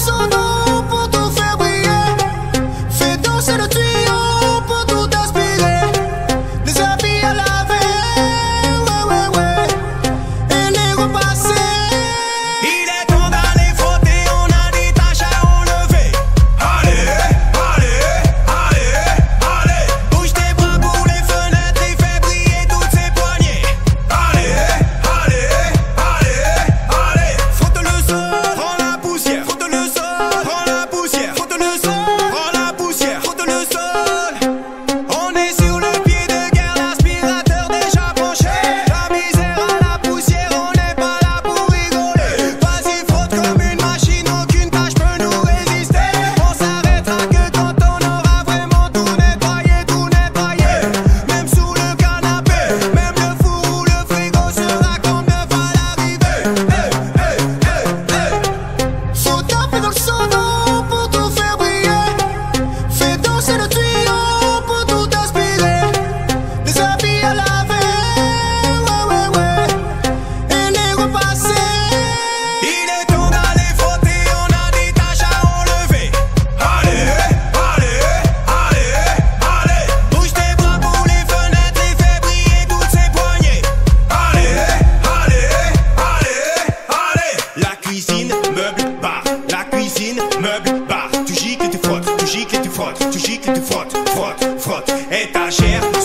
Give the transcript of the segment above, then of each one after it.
その meubles. Bah, tu gicles et tu frottes, tu gicles et tu frottes, tu gicles et tu frottes, frottes, frottes. Étagère.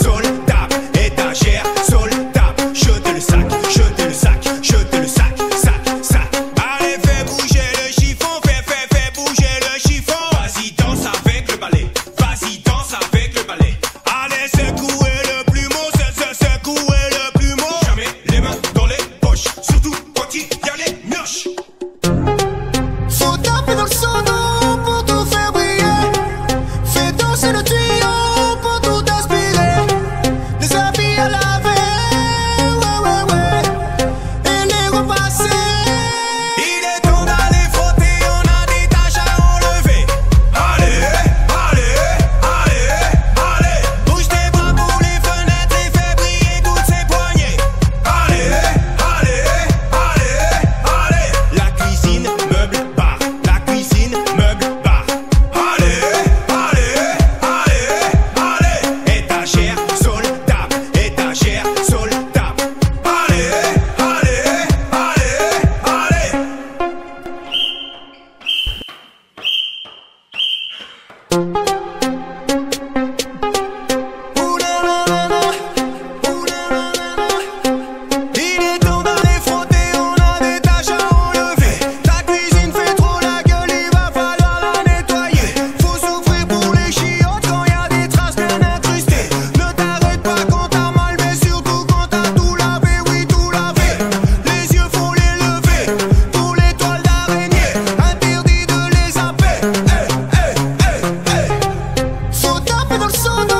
eso no